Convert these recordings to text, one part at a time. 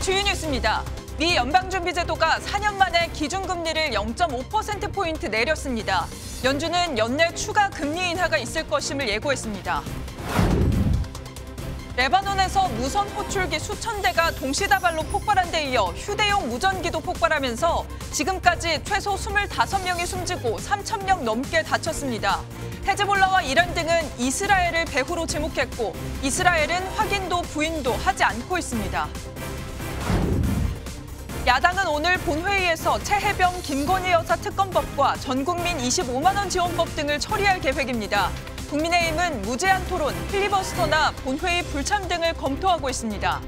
주요 뉴스입니다. 미 연방준비제도가 4년 만에 기준금리를 0.5%포인트 내렸습니다. 연준은 연내 추가 금리 인하가 있을 것임을 예고했습니다. 레바논에서 무선 호출기 수천 대가 동시다발로 폭발한 데 이어 휴대용 무전기도 폭발하면서 지금까지 최소 25명이 숨지고 3천 명 넘게 다쳤습니다. 헤즈볼라와 이란 등은 이스라엘을 배후로 지목했고 이스라엘은 확인도 부인도 하지 않고 있습니다. 야당은 오늘 본회의에서 최혜병 김건희 여사 특검법과 전국민 25만 원 지원법 등을 처리할 계획입니다. 국민의힘은 무제한 토론, 필리버스터나 본회의 불참 등을 검토하고 있습니다.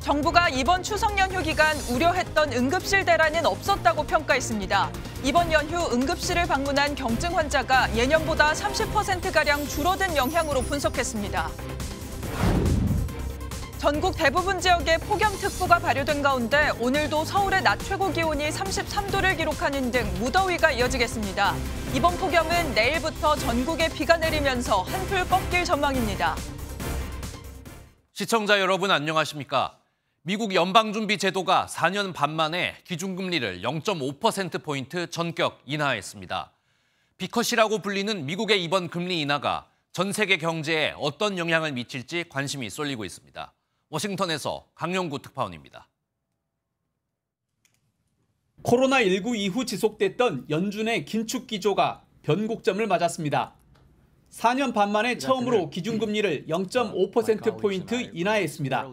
정부가 이번 추석 연휴 기간 우려했던 응급실 대란은 없었다고 평가했습니다. 이번 연휴 응급실을 방문한 경증 환자가 예년보다 30%가량 줄어든 영향으로 분석했습니다. 전국 대부분 지역에 폭염특보가 발효된 가운데 오늘도 서울의 낮 최고 기온이 33도를 기록하는 등 무더위가 이어지겠습니다. 이번 폭염은 내일부터 전국에 비가 내리면서 한풀 꺾일 전망입니다. 시청자 여러분 안녕하십니까? 미국 연방준비제도가 4년 반 만에 기준금리를 0.5%포인트 전격 인하했습니다. 비컷이라고 불리는 미국의 이번 금리 인하가 전 세계 경제에 어떤 영향을 미칠지 관심이 쏠리고 있습니다. 워싱턴에서 강영구 특파원입니다. 코로나19 이후 지속됐던 연준의 긴축 기조가 변곡점을 맞았습니다. 4년 반 만에 처음으로 기준금리를 0.5%포인트 인하했습니다.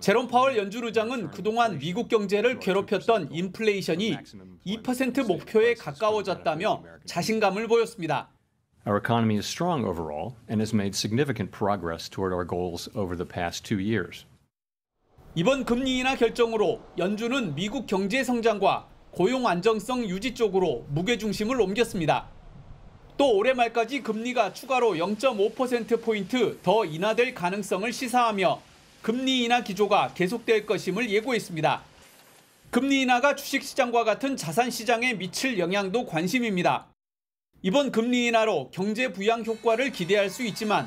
제롬 파월 연준 의장은 그동안 미국 경제를 괴롭혔던 인플레이션이 2% 목표에 가까워졌다며 자신감을 보였습니다. Our economy is strong overall and has made significant progress toward our goals over the past two years. 이번 금리 인하 결정으로 연준은 미국 경제 성장과 고용 안정성 유지 쪽으로 무게 중심을 옮겼습니다. 또 올해 말까지 금리가 추가로 0.5%포인트 더 인하될 가능성을 시사하며 금리 인하 기조가 계속될 것임을 예고했습니다. 금리 인하가 주식시장과 같은 자산시장에 미칠 영향도 관심입니다. 이번 금리 인하로 경제 부양 효과를 기대할 수 있지만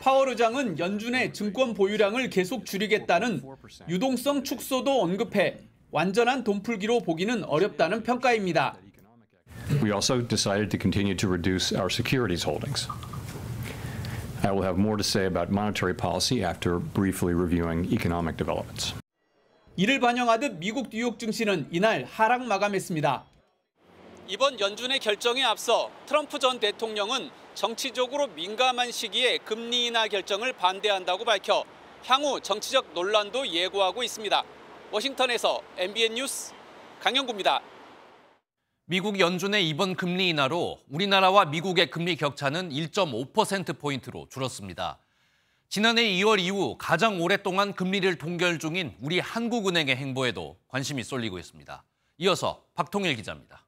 파월 의장은 연준의 증권 보유량을 계속 줄이겠다는 유동성 축소도 언급해 완전한 돈풀기로 보기는 어렵다는 평가입니다. We also decided to continue to reduce our securities holdings. I will have more to say about monetary policy after briefly reviewing economic developments. 이를 반영하듯 미국 뉴욕 증시는 이날 하락 마감했습니다. 이번 연준의 결정에 앞서 트럼프 전 대통령은 정치적으로 민감한 시기에 금리 인하 결정을 반대한다고 밝혀 향후 정치적 논란도 예고하고 있습니다. 워싱턴에서 MBN 뉴스 강영구입니다. 미국 연준의 이번 금리 인하로 우리나라와 미국의 금리 격차는 1.5%포인트로 줄었습니다. 지난해 2월 이후 가장 오랫동안 금리를 동결 중인 우리 한국은행의 행보에도 관심이 쏠리고 있습니다. 이어서 박통일 기자입니다.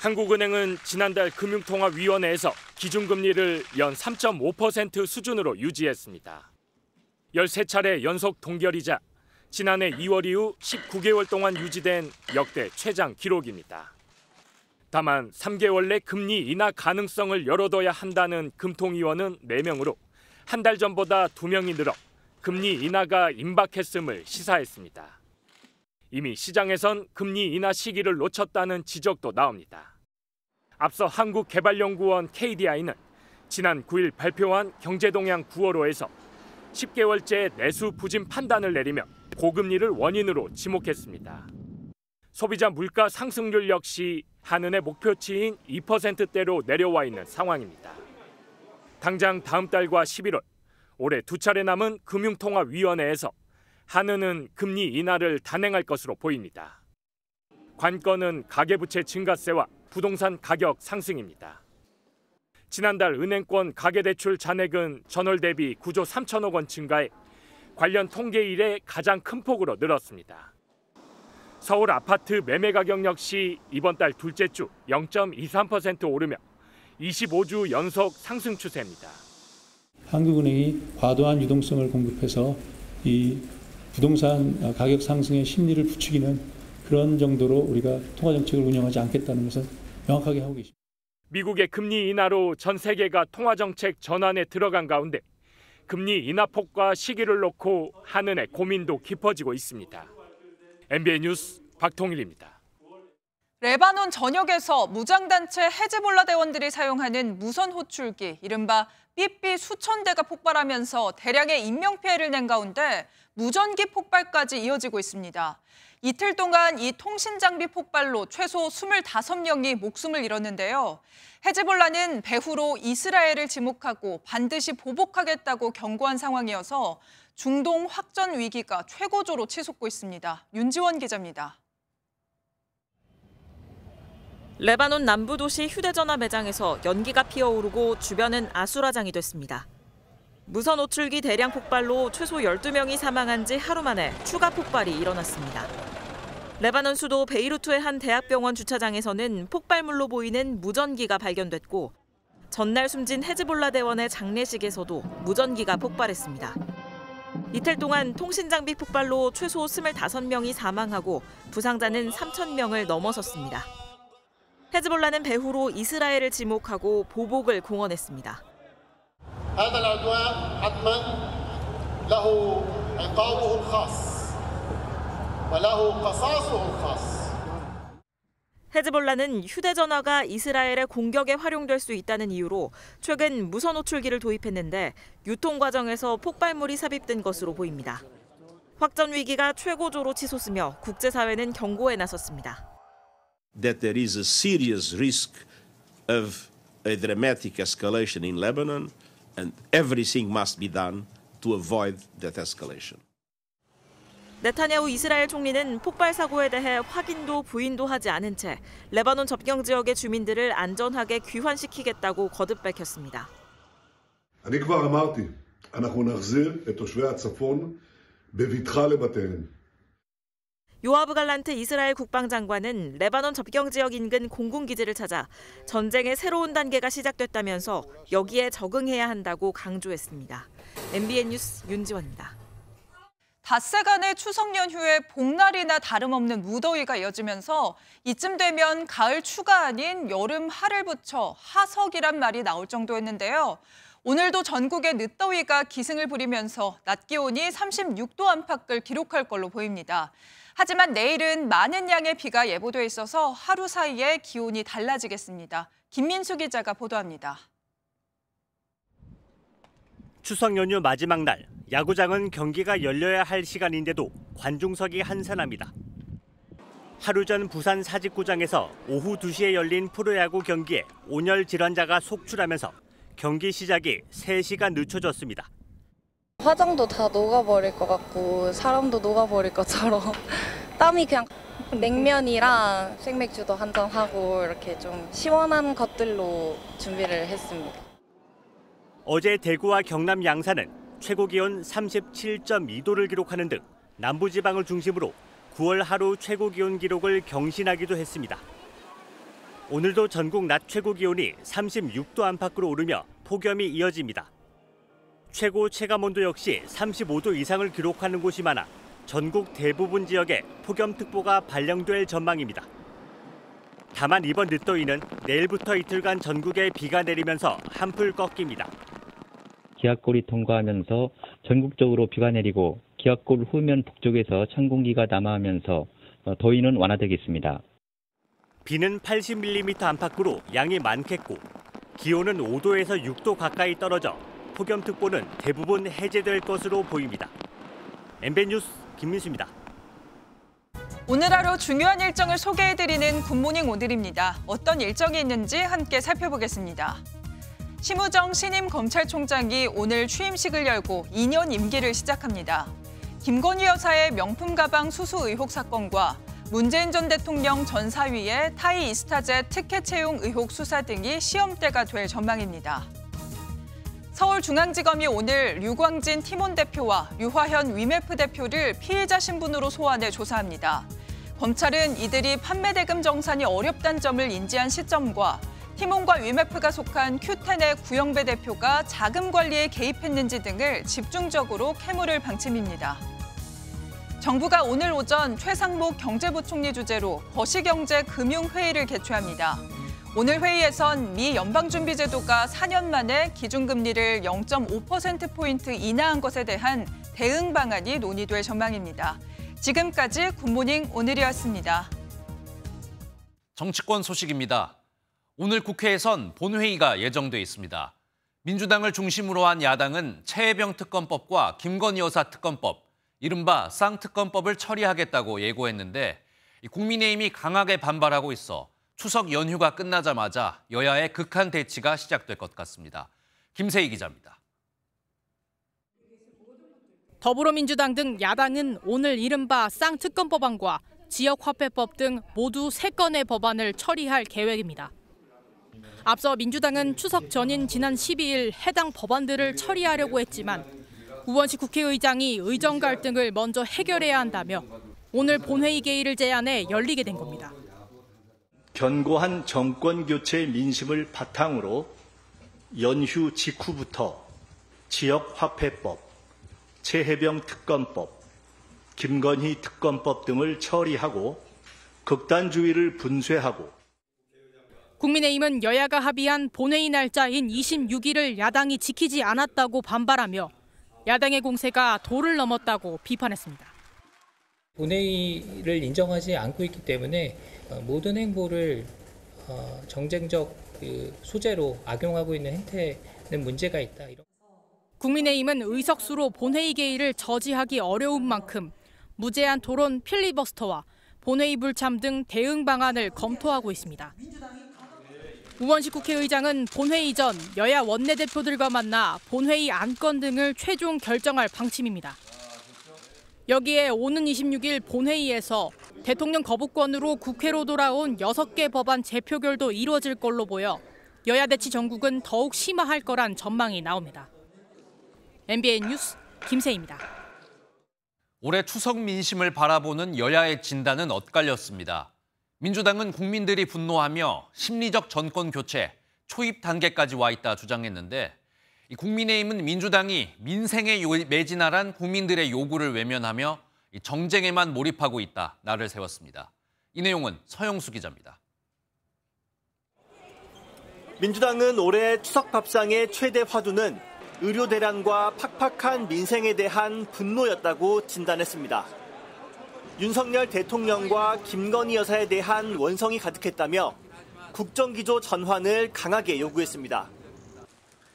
한국은행은 지난달 금융통화위원회에서 기준금리를 연 3.5% 수준으로 유지했습니다. 13차례 연속 동결이자 지난해 2월 이후 19개월 동안 유지된 역대 최장 기록입니다. 다만 3개월 내 금리 인하 가능성을 열어둬야 한다는 금통위원은 4명으로 한 달 전보다 2명이 늘어 금리 인하가 임박했음을 시사했습니다. 이미 시장에선 금리 인하 시기를 놓쳤다는 지적도 나옵니다. 앞서 한국개발연구원 KDI는 지난 9일 발표한 경제동향 9월호에서 10개월째 내수 부진 판단을 내리며 고금리를 원인으로 지목했습니다. 소비자 물가 상승률 역시 한은의 목표치인 2%대로 내려와 있는 상황입니다. 당장 다음 달과 11월 올해 두 차례 남은 금융통화위원회에서 한은은 금리 인하를 단행할 것으로 보입니다. 관건은 가계부채 증가세와 부동산 가격 상승입니다. 지난달 은행권 가계대출 잔액은 전월 대비 9조 3천억 원 증가해 관련 통계 이래 가장 큰 폭으로 늘었습니다. 서울 아파트 매매 가격 역시 이번 달 둘째 주 0.23% 오르며 25주 연속 상승 추세입니다. 한국은행이 과도한 유동성을 공급해서 이 부동산 가격 상승의 심리를 부추기는 그런 정도로 우리가 통화 정책을 운영하지 않겠다는 것을 명확하게 하고 계십니다. 미국의 금리 인하로 전 세계가 통화 정책 전환에 들어간 가운데 금리 인하 폭과 시기를 놓고 한은의 고민도 깊어지고 있습니다. MBN 뉴스 박통일입니다. 레바논 전역에서 무장단체 헤즈볼라 대원들이 사용하는 무선 호출기, 이른바 삐삐 수천 대가 폭발하면서 대량의 인명피해를 낸 가운데 무전기 폭발까지 이어지고 있습니다. 이틀 동안 이 통신 장비 폭발로 최소 25명이 목숨을 잃었는데요. 헤즈볼라는 배후로 이스라엘을 지목하고 반드시 보복하겠다고 경고한 상황이어서 중동 확전 위기가 최고조로 치솟고 있습니다. 윤지원 기자입니다. 레바논 남부 도시 휴대전화 매장에서 연기가 피어오르고 주변은 아수라장이 됐습니다. 무선 호출기 대량 폭발로 최소 12명이 사망한 지 하루 만에 추가 폭발이 일어났습니다. 레바논 수도 베이루트의 한 대학병원 주차장에서는 폭발물로 보이는 무전기가 발견됐고 전날 숨진 헤즈볼라 대원의 장례식에서도 무전기가 폭발했습니다. 이틀 동안 통신 장비 폭발로 최소 25명이 사망하고 부상자는 3천 명을 넘어섰습니다. 헤즈볼라는 배후로 이스라엘을 지목하고 보복을 공언했습니다. هذا العدوان حتما له عقابه الخاص وله قصاصه الخاص 헤즈볼라는 휴대전화가 이스라엘의 공격에 활용될 수 있다는 이유로 최근 무선 호출기를 도입했는데 유통 과정에서 폭발물이 삽입된 것으로 보입니다. 확전 위기가 최고조로 치솟으며 국제사회는 경고에 나섰습니다. that there is a serious risk of a dramatic escalation in Lebanon, and everything must be done to avoid that escalation. 네타냐후 이스라엘 총리는 폭발 사고에 대해 확인도 부인도 하지 않은 채 레바논 접경 지역의 주민들을 안전하게 귀환시키겠다고 거듭 밝혔습니다. אני כבר אמרתי, אנחנו נחזיר את תושבי הצפון בבטחה לבתיהם. 요아브 갈란트 이스라엘 국방장관은 레바논 접경 지역 인근 공군 기지를 찾아 전쟁의 새로운 단계가 시작됐다면서 여기에 적응해야 한다고 강조했습니다. MBN 뉴스 윤지원입니다. 닷새 간의 추석 연휴에 복날이나 다름없는 무더위가 이어지면서 이쯤 되면 가을 추가 아닌 여름 하를 붙여 하석이란 말이 나올 정도였는데요. 오늘도 전국의 늦더위가 기승을 부리면서 낮 기온이 36도 안팎을 기록할 걸로 보입니다. 하지만 내일은 많은 양의 비가 예보돼 있어서 하루 사이에 기온이 달라지겠습니다. 김민수 기자가 보도합니다. 추석 연휴 마지막 날 야구장은 경기가 열려야 할 시간인데도 관중석이 한산합니다. 하루 전 부산 사직구장에서 오후 2시에 열린 프로야구 경기에 온열 질환자가 속출하면서 경기 시작이 3시간 늦춰졌습니다. 화장도 다 녹아버릴 것 같고 사람도 녹아버릴 것처럼 땀이 그냥 냉면이랑 생맥주도 한 잔 하고 이렇게 좀 시원한 것들로 준비를 했습니다. 어제 대구와 경남 양산은 최고 기온 37.2도를 기록하는 등 남부지방을 중심으로 9월 하루 최고 기온 기록을 경신하기도 했습니다. 오늘도 전국 낮 최고 기온이 36도 안팎으로 오르며 폭염이 이어집니다. 최고 체감 온도 역시 35도 이상을 기록하는 곳이 많아 전국 대부분 지역에 폭염특보가 발령될 전망입니다. 다만 이번 늦더위는 내일부터 이틀간 전국에 비가 내리면서 한풀 꺾입니다. 기압골이 통과하면서 전국적으로 비가 내리고 기압골 후면 북쪽에서 찬 공기가 남하하면서 더위는 완화되겠습니다. 비는 80mm 안팎으로 양이 많겠고 기온은 5도에서 6도 가까이 떨어져 폭염특보는 대부분 해제될 것으로 보입니다. 엠벤 뉴스 김민수입니다. 오늘 하루 중요한 일정을 소개해드리는 굿모닝 오늘입니다. 어떤 일정이 있는지 함께 살펴보겠습니다. 심우정 신임 검찰총장이 오늘 취임식을 열고 2년 임기를 시작합니다. 김건희 여사의 명품 가방 수수 의혹 사건과 문재인 전 대통령 전 사위의 타이 이스타제 특혜 채용 의혹 수사 등이 시험대가 될 전망입니다. 서울중앙지검이 오늘 류광진 티몬 대표와 유화현 위메프 대표를 피해자 신분으로 소환해 조사합니다. 검찰은 이들이 판매 대금 정산이 어렵다는 점을 인지한 시점과 티몬과 위메프가 속한 큐텐의 구영배 대표가 자금 관리에 개입했는지 등을 집중적으로 캐물을 방침입니다. 정부가 오늘 오전 최상목 경제부총리 주재로 거시경제 금융회의를 개최합니다. 오늘 회의에선 미 연방준비제도가 4년 만에 기준금리를 0.5%포인트 인하한 것에 대한 대응 방안이 논의될 전망입니다. 지금까지 굿모닝 오늘이었습니다. 정치권 소식입니다. 오늘 국회에선 본회의가 예정돼 있습니다. 민주당을 중심으로 한 야당은 최혜병 특검법과 김건희 여사 특검법, 이른바 쌍특검법을 처리하겠다고 예고했는데 국민의힘이 강하게 반발하고 있어 추석 연휴가 끝나자마자 여야의 극한 대치가 시작될 것 같습니다. 김세희 기자입니다. 더불어민주당 등 야당은 오늘 이른바 쌍특검법안과 지역화폐법 등 모두 3건의 법안을 처리할 계획입니다. 앞서 민주당은 추석 전인 지난 12일 해당 법안들을 처리하려고 했지만 우원식 국회의장이 의정 갈등을 먼저 해결해야 한다며 오늘 본회의 개의를 제안해 열리게 된 겁니다. 견고한 정권 교체 민심을 바탕으로 연휴 직후부터 지역 화폐법, 최혜병 특검법, 김건희 특검법 등을 처리하고 극단주의를 분쇄하고 국민의힘은 여야가 합의한 본회의 날짜인 26일을 야당이 지키지 않았다고 반발하며 야당의 공세가 도를 넘었다고 비판했습니다. 본회의를 인정하지 않고 있기 때문에 어, 모든 행보를 어, 정쟁적 그 소재로 악용하고 있는 행태는 문제가 있다. 국민의힘은 의석수로 본회의 개의를 저지하기 어려운 만큼 무제한 토론 필리버스터와 본회의 불참 등 대응 방안을 검토하고 있습니다. 우원식 국회의장은 본회의 전 여야 원내대표들과 만나 본회의 안건 등을 최종 결정할 방침입니다. 여기에 오는 26일 본회의에서 대통령 거부권으로 국회로 돌아온 6개 법안 재표결도 이루어질 걸로 보여 여야 대치 전국은 더욱 심화할 거란 전망이 나옵니다. MBN 뉴스 김세입니다. 올해 추석 민심을 바라보는 여야의 진단은 엇갈렸습니다. 민주당은 국민들이 분노하며 심리적 정권 교체, 초입 단계까지 와 있다 주장했는데 국민의힘은 민주당이 민생에 매진하란 국민들의 요구를 외면하며 정쟁에만 몰입하고 있다 나를 세웠습니다. 이 내용은 서영수 기자입니다. 민주당은 올해 추석 밥상의 최대 화두는 의료 대란과 팍팍한 민생에 대한 분노였다고 진단했습니다. 윤석열 대통령과 김건희 여사에 대한 원성이 가득했다며 국정기조 전환을 강하게 요구했습니다.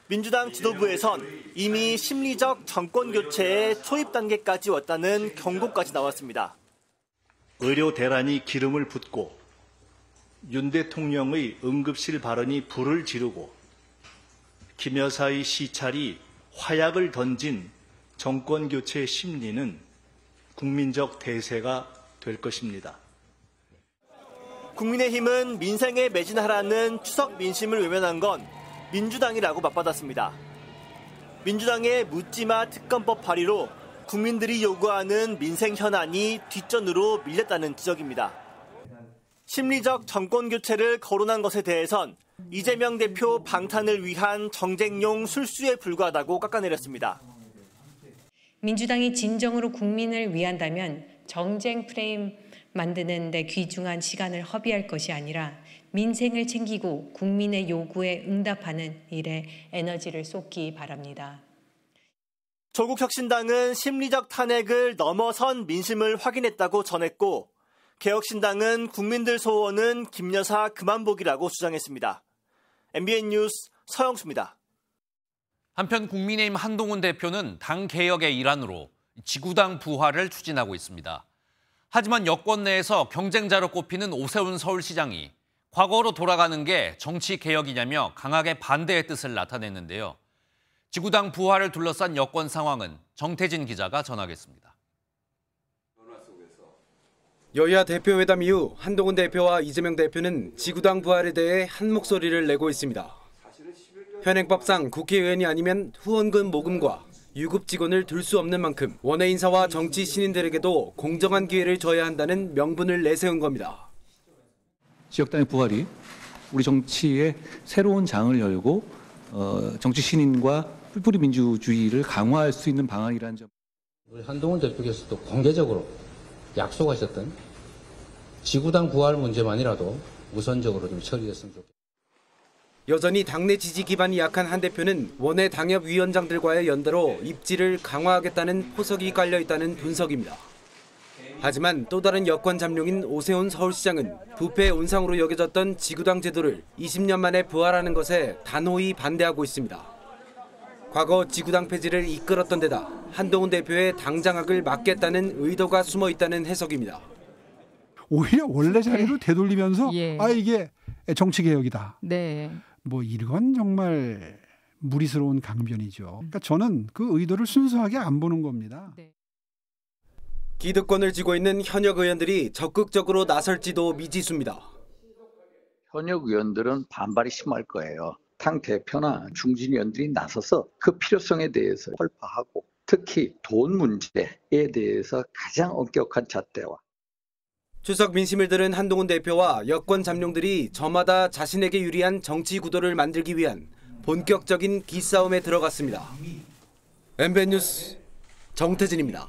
민주당 지도부에선 이미 심리적 정권 교체의 초입 단계까지 왔다는 경고까지 나왔습니다. 의료 대란이 기름을 붓고 윤 대통령의 응급실 발언이 불을 지르고 김 여사의 시찰이 화약을 던진 정권 교체 심리는 국민적 대세가 될 것입니다. 국민의힘은 민생에 매진하라는 추석 민심을 외면한 건 민주당이라고 맞받았습니다. 민주당의 묻지마 특검법 발의로 국민들이 요구하는 민생 현안이 뒷전으로 밀렸다는 지적입니다. 심리적 정권 교체를 거론한 것에 대해선 이재명 대표 방탄을 위한 정쟁용 술수에 불과하다고 깎아내렸습니다. 민주당이 진정으로 국민을 위한다면 정쟁 프레임 만드는 데 귀중한 시간을 허비할 것이 아니라 민생을 챙기고 국민의 요구에 응답하는 일에 에너지를 쏟기 바랍니다. 조국 혁신당은 심리적 탄핵을 넘어선 민심을 확인했다고 전했고 개혁신당은 국민들 소원은 김여사 그만보기라고 주장했습니다. MBN 뉴스 서영수입니다. 한편 국민의힘 한동훈 대표는 당 개혁의 일환으로 지구당 부활을 추진하고 있습니다. 하지만 여권 내에서 경쟁자로 꼽히는 오세훈 서울시장이 과거로 돌아가는 게 정치 개혁이냐며 강하게 반대의 뜻을 나타냈는데요. 지구당 부활을 둘러싼 여권 상황은 정태진 기자가 전하겠습니다. 여야 대표회담 이후 한동훈 대표와 이재명 대표는 지구당 부활에 대해 한 목소리를 내고 있습니다. 현행법상 국회의원이 아니면 후원금 모금과 유급 직원을 둘 수 없는 만큼 원외 인사와 정치 신인들에게도 공정한 기회를 줘야 한다는 명분을 내세운 겁니다. 지역단의 부활이 우리 정치의 새로운 장을 열고 어, 정치 신인과 뿔뿌리 민주주의를 강화할 수 있는 방안이라는 점. 우리 한동훈 대표께서도 공개적으로 약속하셨던 지구당 부활 문제만이라도 우선적으로 좀 처리했으면 좋겠습니다. 여전히 당내 지지 기반이 약한 한 대표는 원외 당협 위원장들과의 연대로 입지를 강화하겠다는 포석이 깔려 있다는 분석입니다. 하지만 또 다른 여권 잠룡인 오세훈 서울시장은 부패 온상으로 여겨졌던 지구당 제도를 20년 만에 부활하는 것에 단호히 반대하고 있습니다. 과거 지구당 폐지를 이끌었던 데다 한동훈 대표의 당장악을 막겠다는 의도가 숨어 있다는 해석입니다. 오히려 원래 자리로 되돌리면서 예. 아 이게 정치 개혁이다. 네. 뭐 이건 정말 무리스러운 강변이죠. 그러니까 저는 그 의도를 순수하게 안 보는 겁니다. 기득권을 쥐고 있는 현역 의원들이 적극적으로 나설지도 미지수입니다. 현역 의원들은 반발이 심할 거예요. 당 대표나 중진 의원들이 나서서 그 필요성에 대해서 설파하고 특히 돈 문제에 대해서 가장 엄격한 잣대와 추석 민심을 들은 한동훈 대표와 여권 잠룡들이 저마다 자신에게 유리한 정치 구도를 만들기 위한 본격적인 기싸움에 들어갔습니다. 엠벤 뉴스 정태진입니다.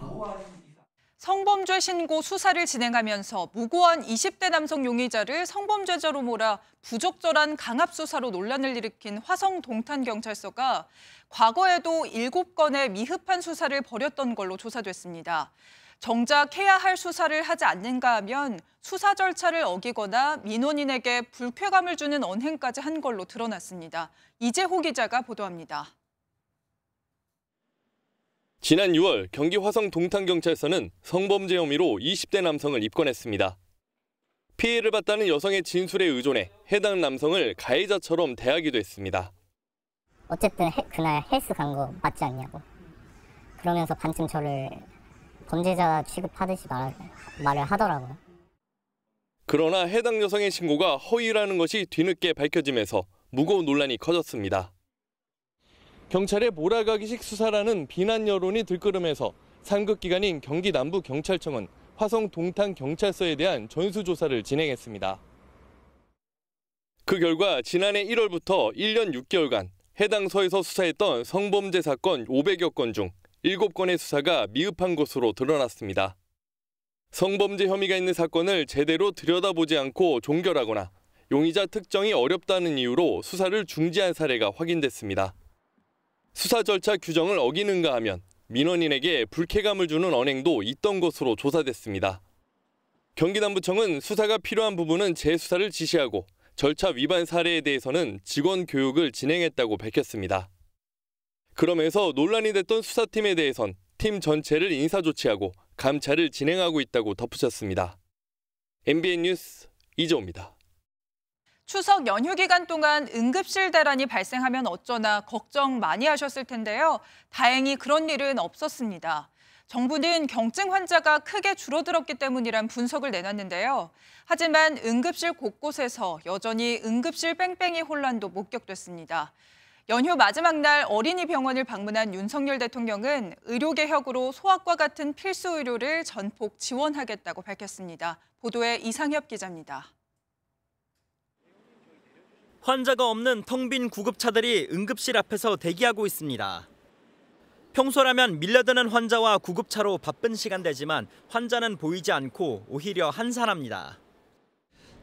성범죄 신고 수사를 진행하면서 무고한 20대 남성 용의자를 성범죄자로 몰아 부적절한 강압 수사로 논란을 일으킨 화성 동탄 경찰서가 과거에도 7건의 미흡한 수사를 벌였던 걸로 조사됐습니다. 정작 해야 할 수사를 하지 않는가 하면 수사 절차를 어기거나 민원인에게 불쾌감을 주는 언행까지 한 걸로 드러났습니다. 이재호 기자가 보도합니다. 지난 6월 경기 화성 동탄경찰서는 성범죄 혐의로 20대 남성을 입건했습니다. 피해를 봤다는 여성의 진술에 의존해 해당 남성을 가해자처럼 대하기도 했습니다. 어쨌든 해, 그날 헬스 간 거 맞지 않냐고. 그러면서 반쯤 저를 범죄자 취급하듯이 말, 말을 하더라고요. 그러나 해당 여성의 신고가 허위라는 것이 뒤늦게 밝혀지면서 무거운 논란이 커졌습니다. 경찰의 몰아가기식 수사라는 비난 여론이 들끓으면서 상급 기관인 경기 남부 경찰청은 화성 동탄 경찰서에 대한 전수조사를 진행했습니다. 그 결과 지난해 1월부터 1년 6개월간 해당 서에서 수사했던 성범죄 사건 500여 건 중 7건의 수사가 미흡한 것으로 드러났습니다. 성범죄 혐의가 있는 사건을 제대로 들여다보지 않고 종결하거나 용의자 특정이 어렵다는 이유로 수사를 중지한 사례가 확인됐습니다. 수사 절차 규정을 어기는가 하면 민원인에게 불쾌감을 주는 언행도 있던 것으로 조사됐습니다. 경기남부청은 수사가 필요한 부분은 재수사를 지시하고 절차 위반 사례에 대해서는 직원 교육을 진행했다고 밝혔습니다. 그러면서 논란이 됐던 수사팀에 대해선 팀 전체를 인사 조치하고 감찰을 진행하고 있다고 덧붙였습니다. MBN 뉴스 이재호입니다. 추석 연휴 기간 동안 응급실 대란이 발생하면 어쩌나 걱정 많이 하셨을 텐데요. 다행히 그런 일은 없었습니다. 정부는 경증 환자가 크게 줄어들었기 때문이란 분석을 내놨는데요. 하지만 응급실 곳곳에서 여전히 응급실 뺑뺑이 혼란도 목격됐습니다. 연휴 마지막 날 어린이 병원을 방문한 윤석열 대통령은 의료개혁으로 소아과 같은 필수 의료를 전폭 지원하겠다고 밝혔습니다. 보도에 이상엽 기자입니다. 환자가 없는 텅 빈 구급차들이 응급실 앞에서 대기하고 있습니다. 평소라면 밀려드는 환자와 구급차로 바쁜 시간대지만 환자는 보이지 않고 오히려 한산합니다.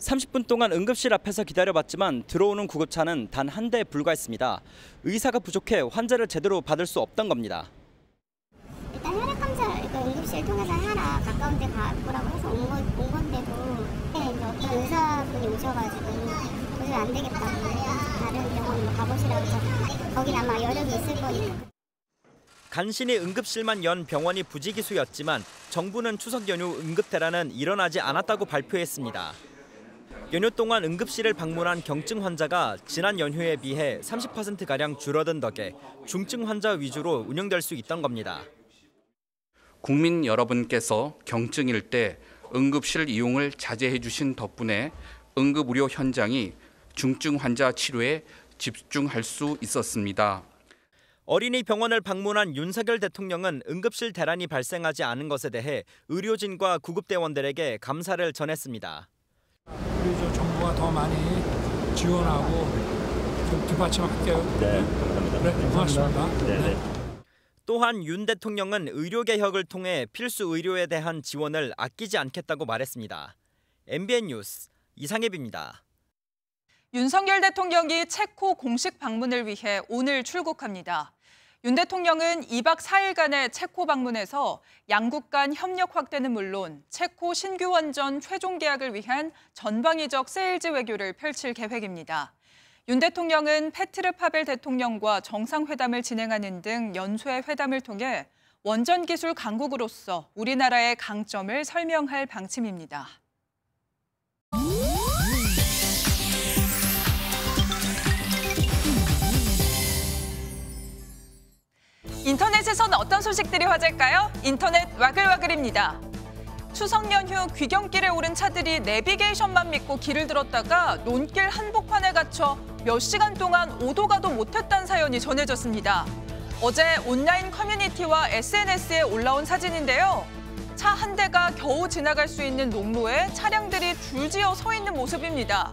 30분 동안 응급실 앞에서 기다려봤지만 들어오는 구급차는 단 한대 불과했습니다. 의사가 부족해 환자를 제대로 받을 수 없던 겁니다. 일단 혈액 검사 응급실 통해서 하라 가까운 데 가보라고 해서 온, 거, 온 건데도 네, 어떤 의사분이 오셔가지고 도저히 안 되겠다고 다른 병원으로 가보시라고 해서 거긴 아마 여력이 있을 거니까 간신히 응급실만 연 병원이 부지기수였지만 정부는 추석 연휴 응급 대란은 일어나지 않았다고 발표했습니다. 연휴 동안 응급실을 방문한 경증 환자가 지난 연휴에 비해 30%가량 줄어든 덕에 중증 환자 위주로 운영될 수 있던 겁니다. 국민 여러분께서 경증일 때 응급실 이용을 자제해 주신 덕분에 응급의료 현장이 중증 환자 치료에 집중할 수 있었습니다. 어린이 병원을 방문한 윤석열 대통령은 응급실 대란이 발생하지 않은 것에 대해 의료진과 구급대원들에게 감사를 전했습니다. 우리 저 정부가 더 많이 지원하고 좀 뒷받침할게요. 네, 감사합니다. 그래, 고맙습니다. 네. 또한 윤 대통령은 의료 개혁을 통해 필수 의료에 대한 지원을 아끼지 않겠다고 말했습니다. MBN 뉴스 이상엽입니다. 윤석열 대통령이 체코 공식 방문을 위해 오늘 출국합니다. 윤 대통령은 2박 4일간의 체코 방문에서 양국 간 협력 확대는 물론 체코 신규 원전 최종 계약을 위한 전방위적 세일즈 외교를 펼칠 계획입니다. 윤 대통령은 페트르 파벨 대통령과 정상회담을 진행하는 등 연쇄 회담을 통해 원전 기술 강국으로서 우리나라의 강점을 설명할 방침입니다. 인터넷에선 어떤 소식들이 화제일까요? 인터넷 와글와글입니다. 추석 연휴 귀경길에 오른 차들이 내비게이션만 믿고 길을 들었다가 논길 한복판에 갇혀 몇 시간 동안 오도 가도 못했다는 사연이 전해졌습니다. 어제 온라인 커뮤니티와 SNS에 올라온 사진인데요. 차 한 대가 겨우 지나갈 수 있는 농로에 차량들이 줄지어 서 있는 모습입니다.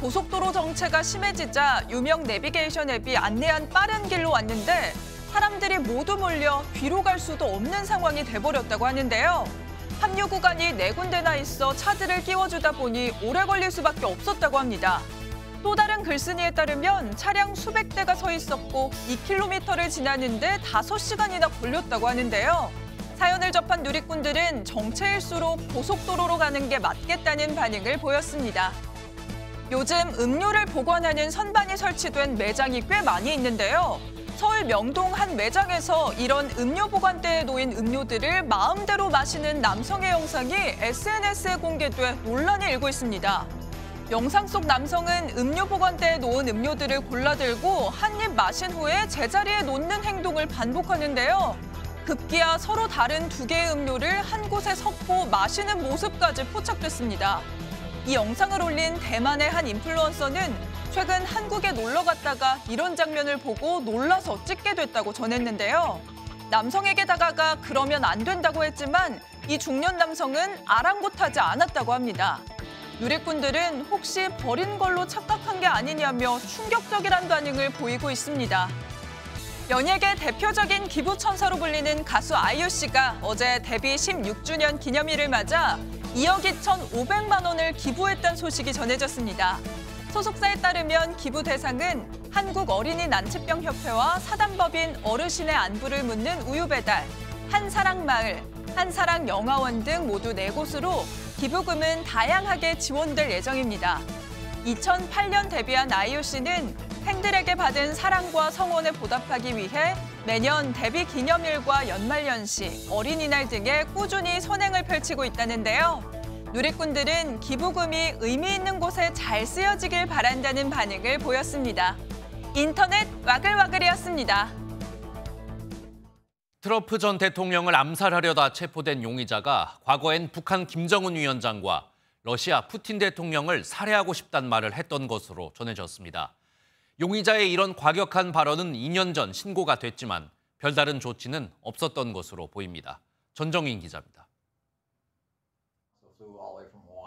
고속도로 정체가 심해지자 유명 내비게이션 앱이 안내한 빠른 길로 왔는데 사람들이 모두 몰려 뒤로 갈 수도 없는 상황이 돼버렸다고 하는데요. 합류 구간이 네 군데나 있어 차들을 끼워주다 보니 오래 걸릴 수밖에 없었다고 합니다. 또 다른 글쓴이에 따르면 차량 수백 대가 서 있었고 2km를 지나는데 5시간이나 걸렸다고 하는데요. 사연을 접한 누리꾼들은 정체일수록 고속도로로 가는 게 맞겠다는 반응을 보였습니다. 요즘 음료를 보관하는 선반이 설치된 매장이 꽤 많이 있는데요. 서울 명동 한 매장에서 이런 음료 보관대에 놓인 음료들을 마음대로 마시는 남성의 영상이 SNS에 공개돼 논란이 일고 있습니다. 영상 속 남성은 음료 보관대에 놓은 음료들을 골라들고 한 입 마신 후에 제자리에 놓는 행동을 반복하는데요. 급기야 서로 다른 두 개의 음료를 한 곳에 섞고 마시는 모습까지 포착됐습니다. 이 영상을 올린 대만의 한 인플루언서는 최근 한국에 놀러 갔다가 이런 장면을 보고 놀라서 찍게 됐다고 전했는데요. 남성에게 다가가 그러면 안 된다고 했지만 이 중년 남성은 아랑곳하지 않았다고 합니다. 누리꾼들은 혹시 버린 걸로 착각한 게 아니냐며 충격적이란 반응을 보이고 있습니다. 연예계 대표적인 기부천사로 불리는 가수 아이유 씨가 어제 데뷔 16주년 기념일을 맞아 2억 2천5백만 원을 기부했다는 소식이 전해졌습니다. 소속사에 따르면 기부 대상은 한국 어린이 난치병 협회와 사단법인 어르신의 안부를 묻는 우유 배달, 한사랑 마을, 한사랑 영화원 등 모두 네 곳으로 기부금은 다양하게 지원될 예정입니다. 2008년 데뷔한 씨는 팬들에게 받은 사랑과 성원에 보답하기 위해 매년 데뷔 기념일과 연말연시, 어린이날 등에 꾸준히 선행을 펼치고 있다는데요. 누리꾼들은 기부금이 의미 있는 곳에 잘 쓰여지길 바란다는 반응을 보였습니다. 인터넷 와글와글이었습니다. 트럼프 전 대통령을 암살하려다 체포된 용의자가 과거엔 북한 김정은 위원장과 러시아 푸틴 대통령을 살해하고 싶단 말을 했던 것으로 전해졌습니다. 용의자의 이런 과격한 발언은 2년 전 신고가 됐지만 별다른 조치는 없었던 것으로 보입니다. 전정인 기자입니다.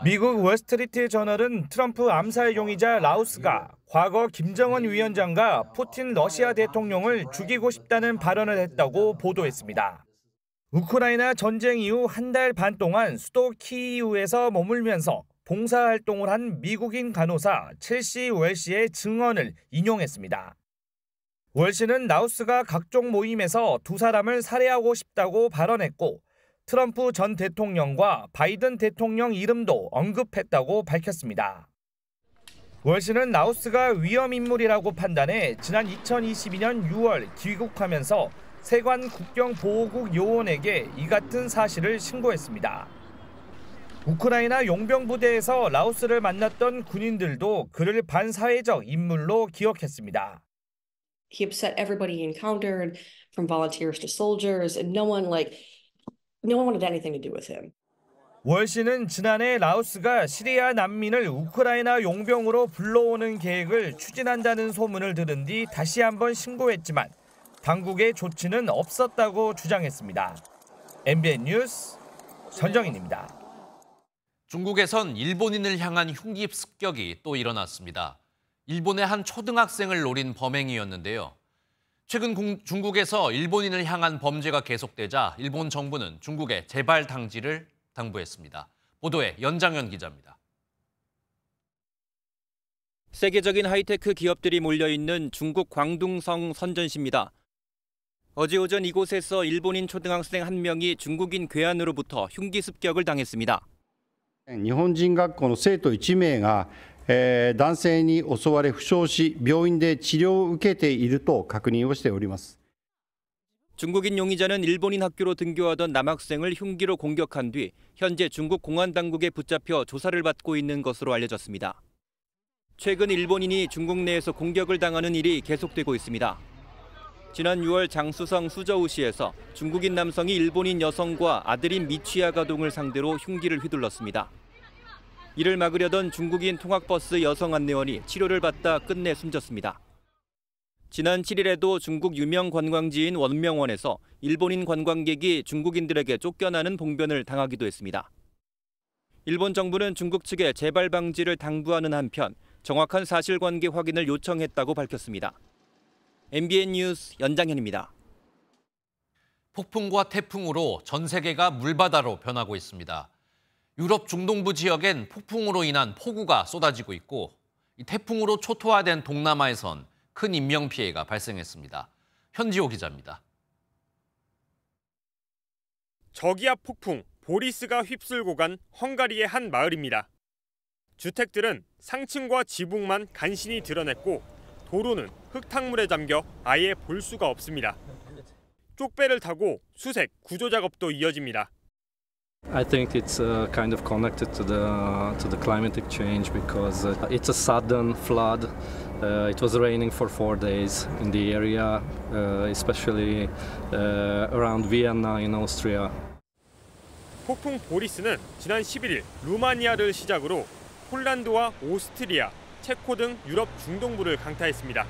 미국 월스트리트 저널은 트럼프 암살 용의자 라우스가 과거 김정은 위원장과 푸틴 러시아 대통령을 죽이고 싶다는 발언을 했다고 보도했습니다. 우크라이나 전쟁 이후 한 달 반 동안 수도 키이우에서 머물면서 봉사활동을 한 미국인 간호사 첼시 웰시의 증언을 인용했습니다. 웰시는 라우스가 각종 모임에서 두 사람을 살해하고 싶다고 발언했고 트럼프 전 대통령과 바이든 대통령 이름도 언급했다고 밝혔습니다. 월시는 라오스가 위험 인물이라고 판단해 지난 2022년 6월 귀국하면서 세관 국경 보호국 요원에게 이 같은 사실을 신고했습니다. 우크라이나 용병 부대에서 라오스를 만났던 군인들도 그를 반사회적 인물로 기억했습니다. He upset everybody he encountered, from volunteers to soldiers, and no one like no one wanted anything to do with him. 월시는 지난해 라오스가 시리아 난민을 우크라이나 용병으로 불러오는 계획을 추진한다는 소문을 들은 뒤 다시 한번 신고했지만 당국의 조치는 없었다고 주장했습니다. MBN 뉴스 전정인입니다. 중국에선 일본인을 향한 흉기 습격이 또 일어났습니다. 일본의 한 초등학생을 노린 범행이었는데요. 최근 중국에서 일본인을 향한 범죄가 계속되자 일본 정부는 중국에 재발 당지를 당부했습니다. 보도에 연장현 기자입니다. 세계적인 하이테크 기업들이 몰려있는 중국 광둥성 선전시입니다. 어제 오전 이곳에서 일본인 초등학생 한 명이 중국인 괴한으로부터 흉기 습격을 당했습니다. 日本人学校の生徒1名が、 えー男性に襲われ負傷し病院で治療を受けていると確認をしております 중국인 용의자는 일본인 학교로 등교하던 남학생을 흉기로 공격한 뒤 현재 중국 공안 당국에 붙잡혀 조사를 받고 있는 것으로 알려졌습니다. 최근 일본인이 중국 내에서 공격을 당하는 일이 계속되고 있습니다. 지난 6월 장수성 수저우시에서 중국인 남성이 일본인 여성과 아들인 미취아 가동을 상대로 흉기를 휘둘렀습니다. 이를 막으려던 중국인 통학버스 여성 안내원이 치료를 받다 끝내 숨졌습니다. 지난 7일에도 중국 유명 관광지인 원명원에서 일본인 관광객이 중국인들에게 쫓겨나는 봉변을 당하기도 했습니다. 일본 정부는 중국 측에 재발 방지를 당부하는 한편 정확한 사실관계 확인을 요청했다고 밝혔습니다. MBN 뉴스 연장현입니다. 폭풍과 태풍으로 전 세계가 물바다로 변하고 있습니다. 유럽 중동부 지역엔 폭풍으로 인한 폭우가 쏟아지고 있고 이 태풍으로 초토화된 동남아에선 큰 인명 피해가 발생했습니다. 현지호 기자입니다. 저기압 폭풍 보리스가 휩쓸고 간 헝가리의 한 마을입니다. 주택들은 상층과 지붕만 간신히 드러냈고 도로는 흙탕물에 잠겨 아예 볼 수가 없습니다. 쪽배를 타고 수색, 구조 작업도 이어집니다. I think it's uh, kind of connected to the to the climatic change because uh, it's a sudden flood. Uh, it was raining for four days in the area, uh, especially uh, around Vienna in Austria. 폭풍 보리스는 지난 11일 루마니아를 시작으로 폴란드와 오스트리아, 체코 등 유럽 중동부를 강타했습니다.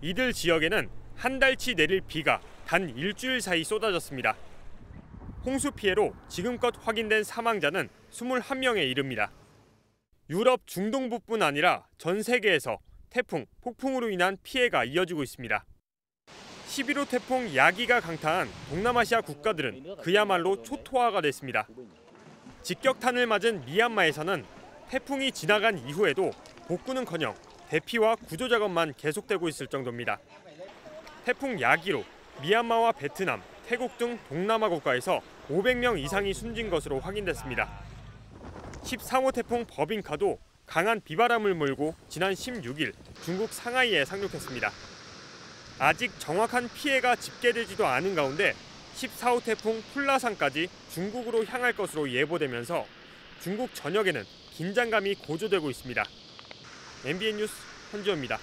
이들 지역에는 한 달치 내릴 비가 단 일주일 사이 쏟아졌습니다. 홍수 피해로 지금껏 확인된 사망자는 21명에 이릅니다. 유럽 중동부뿐 아니라 전 세계에서 태풍, 폭풍으로 인한 피해가 이어지고 있습니다. 11호 태풍 야기가 강타한 동남아시아 국가들은 그야말로 초토화가 됐습니다. 직격탄을 맞은 미얀마에서는 태풍이 지나간 이후에도 복구는커녕 대피와 구조 작업만 계속되고 있을 정도입니다. 태풍 야기로 미얀마와 베트남, 태국 등 동남아 국가에서 500명 이상이 숨진 것으로 확인됐습니다. 13호 태풍 버빙카도 강한 비바람을 몰고 지난 16일 중국 상하이에 상륙했습니다. 아직 정확한 피해가 집계되지도 않은 가운데 14호 태풍 풀라산까지 중국으로 향할 것으로 예보되면서 중국 전역에는 긴장감이 고조되고 있습니다. MBN 뉴스 현지호입니다.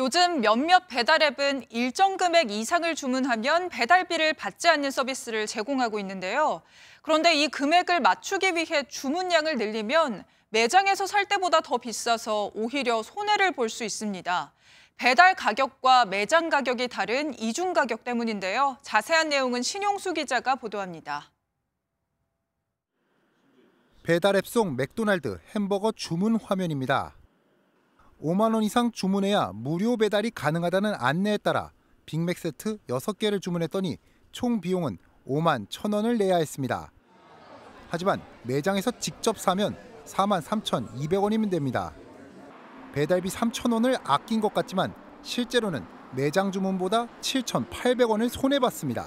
요즘 몇몇 배달앱은 일정 금액 이상을 주문하면 배달비를 받지 않는 서비스를 제공하고 있는데요. 그런데 이 금액을 맞추기 위해 주문량을 늘리면 매장에서 살 때보다 더 비싸서 오히려 손해를 볼 수 있습니다. 배달 가격과 매장 가격이 다른 이중 가격 때문인데요. 자세한 내용은 신용수 기자가 보도합니다. 배달앱 속 맥도날드 햄버거 주문 화면입니다. 5만 원 이상 주문해야 무료 배달이 가능하다는 안내에 따라 빅맥 세트 6개를 주문했더니 총 비용은 5만 1천 원을 내야 했습니다. 하지만 매장에서 직접 사면 4만 3,200원이면 됩니다. 배달비 3천 원을 아낀 것 같지만 실제로는 매장 주문보다 7,800원을 손해봤습니다.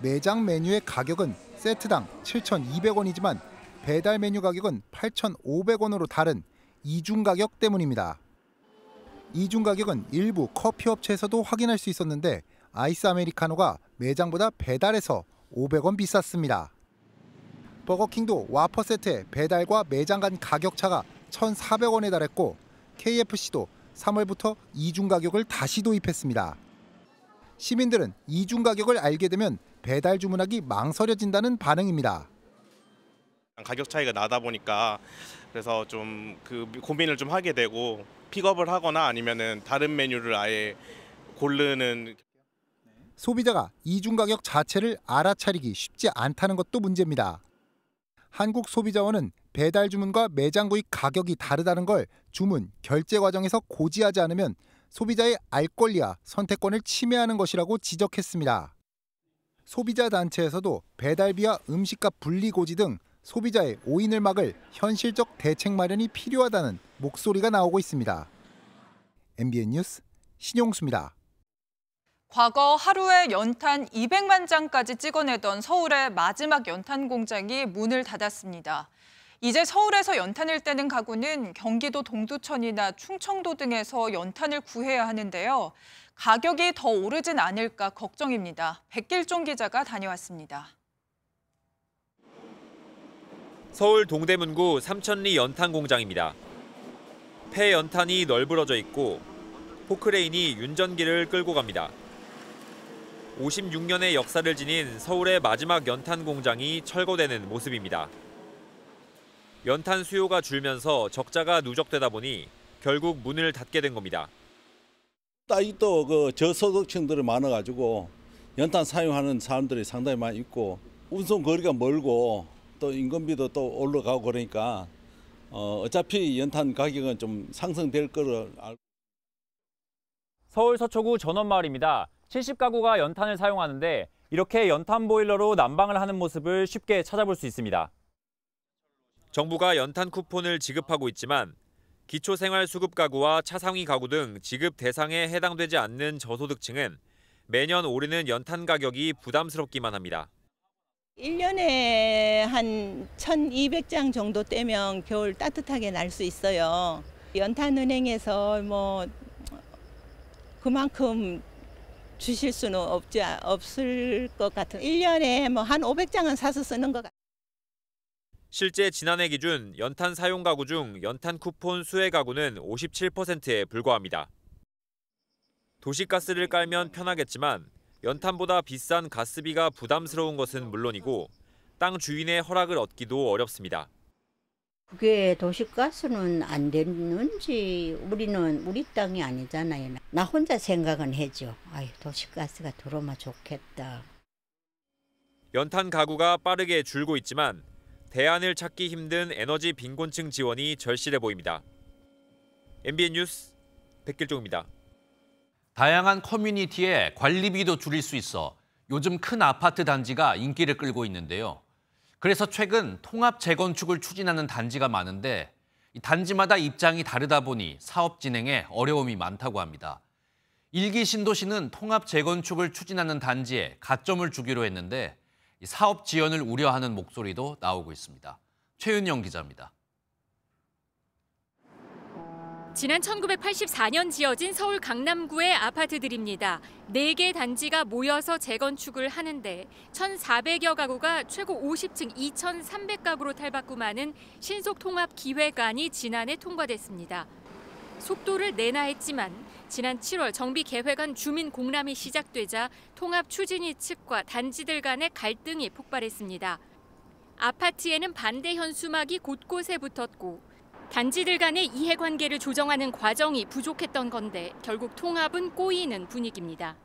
매장 메뉴의 가격은 세트당 7,200원이지만 배달 메뉴 가격은 8,500원으로 다른 이중 가격 때문입니다. 이중 가격은 일부 커피 업체에서도 확인할 수 있었는데 아이스 아메리카노가 매장보다 배달에서 500원 비쌌습니다. 버거킹도 와퍼 세트의 배달과 매장 간 가격 차가 1,400원에 달했고 KFC도 3월부터 이중 가격을 다시 도입했습니다. 시민들은 이중 가격을 알게 되면 배달 주문하기 망설여진다는 반응입니다. 가격 차이가 나다 보니까 그래서 좀 그 고민을 좀 하게 되고 픽업을 하거나 아니면은 다른 메뉴를 아예 고르는 소비자가 이중 가격 자체를 알아차리기 쉽지 않다는 것도 문제입니다. 한국소비자원은 배달 주문과 매장 구입 가격이 다르다는 걸 주문, 결제 과정에서 고지하지 않으면 소비자의 알 권리와 선택권을 침해하는 것이라고 지적했습니다. 소비자 단체에서도 배달비와 음식값 분리 고지 등 소비자의 오인을 막을 현실적 대책 마련이 필요하다는 목소리가 나오고 있습니다. MBN 뉴스 신용수입니다. 과거 하루에 연탄 200만 장까지 찍어내던 서울의 마지막 연탄 공장이 문을 닫았습니다. 이제 서울에서 연탄을 떼는 가구는 경기도 동두천이나 충청도 등에서 연탄을 구해야 하는데요. 가격이 더 오르진 않을까 걱정입니다. 백길종 기자가 다녀왔습니다. 서울 동대문구 삼천리 연탄 공장입니다. 폐 연탄이 널브러져 있고 포크레인이 윤전기를 끌고 갑니다. 56년의 역사를 지닌 서울의 마지막 연탄 공장이 철거되는 모습입니다. 연탄 수요가 줄면서 적자가 누적되다 보니 결국 문을 닫게 된 겁니다. 아직도 그 저소득층들이 많아가지고 연탄 사용하는 사람들이 상당히 많이 있고 운송 거리가 멀고 또 인건비도 또 올라가고 그러니까 어, 어차피 연탄 가격은 좀 상승될 거를 알고. 서울 서초구 전원마을입니다. 70가구가 연탄을 사용하는데 이렇게 연탄 보일러로 난방을 하는 모습을 쉽게 찾아볼 수 있습니다. 정부가 연탄 쿠폰을 지급하고 있지만 기초생활수급 가구와 차상위 가구 등 지급 대상에 해당되지 않는 저소득층은 매년 오르는 연탄 가격이 부담스럽기만 합니다. 1년에 한 1,200장 정도 떼면 겨울 따뜻하게 날 수 있어요. 연탄은행에서 뭐 그만큼 주실 수는 없지 없을 것 같은 1년에 뭐 한 500장은 사서 쓰는 것 같아요. 실제 지난해 기준 연탄 사용 가구 중 연탄 쿠폰 수혜 가구는 57%에 불과합니다. 도시가스를 깔면 편하겠지만 연탄보다 비싼 가스비가 부담스러운 것은 물론이고 땅 주인의 허락을 얻기도 어렵습니다. 그게 도시가스는 안 되는지 우리는 우리 땅이 아니잖아요. 나 혼자 생각은 해죠. 아유 도시가스가 들어오면 좋겠다. 연탄 가구가 빠르게 줄고 있지만 대안을 찾기 힘든 에너지 빈곤층 지원이 절실해 보입니다. MBN 뉴스 백길종입니다. 다양한 커뮤니티에 관리비도 줄일 수 있어 요즘 큰 아파트 단지가 인기를 끌고 있는데요. 그래서 최근 통합 재건축을 추진하는 단지가 많은데 단지마다 입장이 다르다 보니 사업 진행에 어려움이 많다고 합니다. 일기 신도시는 통합 재건축을 추진하는 단지에 가점을 주기로 했는데 사업 지연을 우려하는 목소리도 나오고 있습니다. 최윤영 기자입니다. 지난 1984년 지어진 서울 강남구의 아파트들입니다. 4개 단지가 모여서 재건축을 하는데 1,400여 가구가 최고 50층 2,300가구로 탈바꿈하는 신속통합 기획안이 지난해 통과됐습니다. 속도를 내나 했지만 지난 7월 정비 계획안 주민 공람이 시작되자 통합 추진위 측과 단지들 간의 갈등이 폭발했습니다. 아파트에는 반대 현수막이 곳곳에 붙었고 단지들 간의 이해관계를 조정하는 과정이 부족했던 건데 결국 통합은 꼬이는 분위기입니다.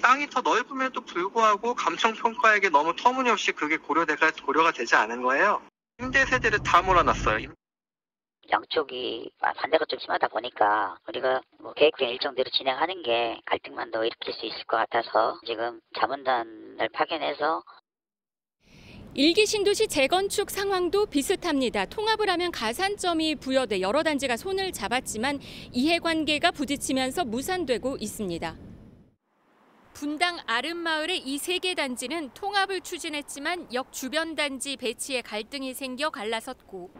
땅이 더 넓음에도 불구하고 감청평가에게 너무 터무니없이 그게 고려가, 고려가 되지 않은 거예요. 임대 세대를 다 몰아놨어요. 양쪽이 반대가 좀 심하다 보니까 우리가 뭐 계획된 일정대로 진행하는 게 갈등만 더 일으킬 수 있을 것 같아서 지금 자문단을 파견해서 일기 신도시 재건축 상황도 비슷합니다. 통합을 하면 가산점이 부여돼 여러 단지가 손을 잡았지만 이해관계가 부딪히면서 무산되고 있습니다. 분당 아름마을의 이 세 개 단지는 통합을 추진했지만 역 주변 단지 배치에 갈등이 생겨 갈라섰고